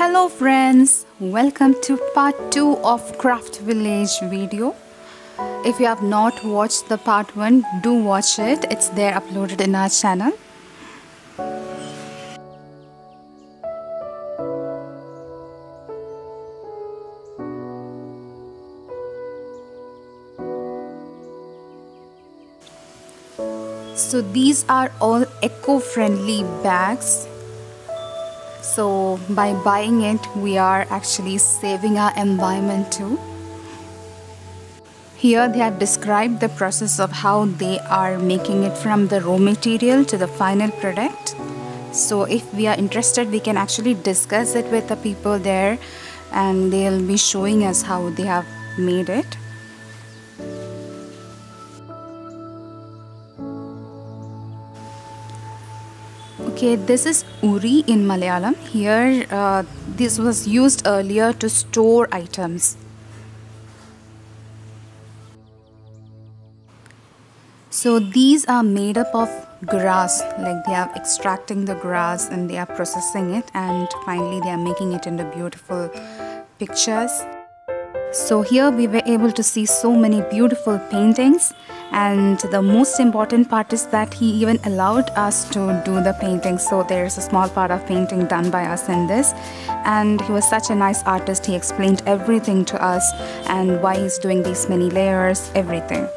Hello friends, welcome to part 2 of Craft Village video. If you have not watched the part 1, do watch it. It's there uploaded in our channel. So these are all eco-friendly bags so by buying it we are actually saving our environment too. Here they have described the process of how they are making it from the raw material to the final product. So if we are interested we can actually discuss it with the people there and they'll be showing us how they have made it Okay, this is Uri in Malayalam. Here, uh, this was used earlier to store items. So these are made up of grass, like they are extracting the grass and they are processing it and finally they are making it into beautiful pictures. So here we were able to see so many beautiful paintings and the most important part is that he even allowed us to do the painting. So there's a small part of painting done by us in this. And he was such a nice artist. He explained everything to us and why he's doing these many layers everything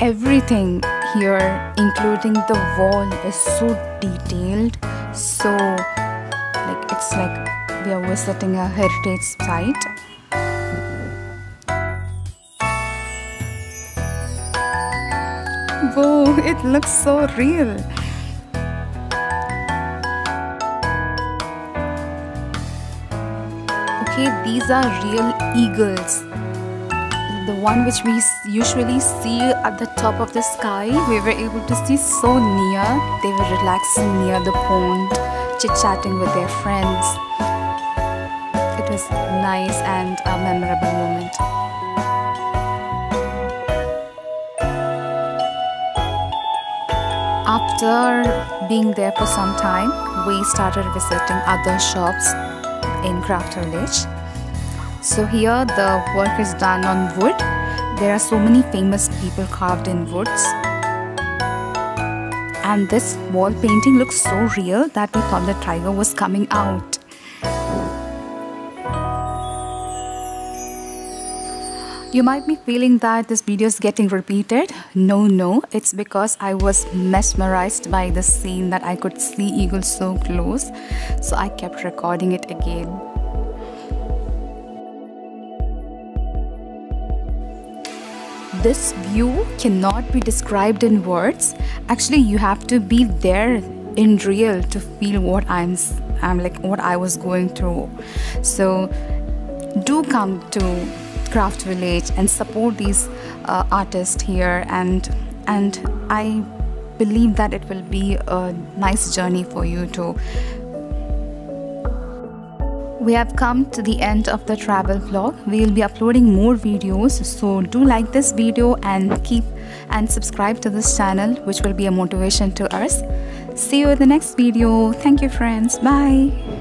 everything here including the wall is so detailed. So like it's like we are visiting a heritage site. Whoa it looks so real. Okay these are real eagles the one which we usually see at the top of the sky we were able to see so near they were relaxing near the pond chit-chatting with their friends. It was nice and a memorable moment. After being there for some time we started visiting other shops in craft village so here the work is done on wood. There are so many famous people carved in woods. And this wall painting looks so real that we thought the tiger was coming out. You might be feeling that this video is getting repeated. No, no, it's because I was mesmerized by the scene that I could see eagles so close. So I kept recording it again. This view cannot be described in words. Actually you have to be there in real to feel what i'm i'm like what i was going through. So do come to craft village and support these uh, artists here and and i believe that it will be a nice journey for you to we have come to the end of the travel vlog. We will be uploading more videos. So do like this video and keep and subscribe to this channel which will be a motivation to us. See you in the next video. Thank you friends. Bye